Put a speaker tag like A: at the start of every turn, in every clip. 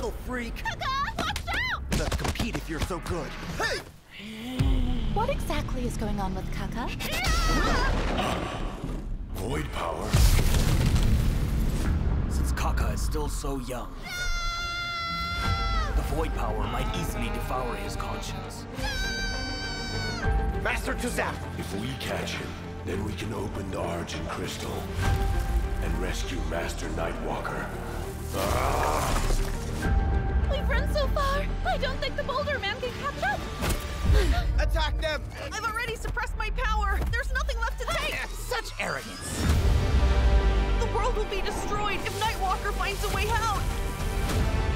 A: little freak.
B: Kaka, watch out!
A: Let's compete if you're so good. Hey!
B: What exactly is going on with Kaka?
C: Void power.
D: Since Kaka is still so young, the void power might easily devour his conscience.
A: Master to Zap!
C: If we catch him, then we can open the Argent Crystal and rescue Master Nightwalker.
B: We've
A: them!
E: I've already suppressed my power. There's nothing left to take.
D: Such arrogance.
E: The world will be destroyed if Nightwalker finds a way out.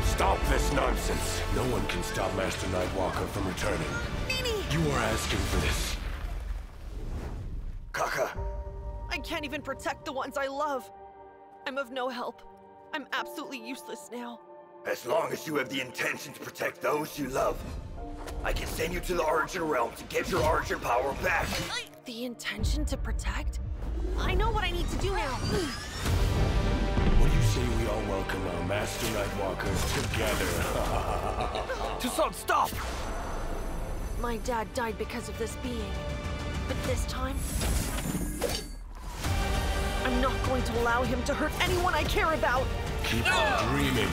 C: Stop this nonsense! No one can stop Master Nightwalker from returning.
E: Nini!
C: You are asking for this.
D: Kaka,
E: I can't even protect the ones I love. I'm of no help. I'm absolutely useless now.
F: As long as you have the intention to protect those you love, I can send you to the Argent Realm to get your Argent power back.
E: The intention to protect? I know what I need to do now.
C: What do you say we all welcome our Master Nightwalkers together?
D: Toussaint, stop!
E: My dad died because of this being. But this time, I'm not going to allow him to hurt anyone I care about.
C: Keep on dreaming.